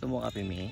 So mo kape, Mi?